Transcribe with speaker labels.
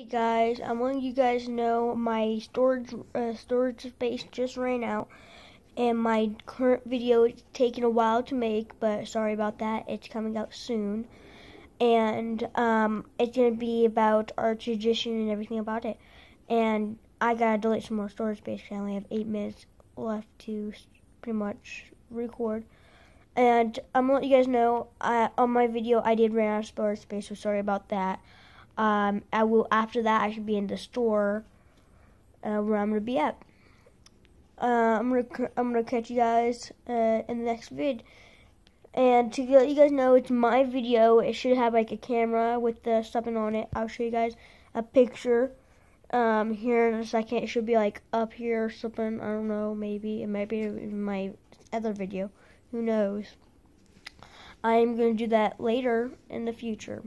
Speaker 1: Hey guys, I'm letting you guys know my storage uh, storage space just ran out, and my current video is taking a while to make. But sorry about that. It's coming out soon, and um, it's gonna be about our tradition and everything about it. And I gotta delete some more storage space. Cause I only have eight minutes left to pretty much record. And I'm gonna let you guys know I, on my video I did run out of storage space, so sorry about that. Um, I will after that I should be in the store uh, where I'm gonna be at. Uh, I'm gonna I'm gonna catch you guys uh, in the next vid. And to let you guys know, it's my video. It should have like a camera with the something on it. I'll show you guys a picture um, here in a second. It should be like up here or something. I don't know. Maybe it might be in my other video. Who knows? I'm to do that later in the future.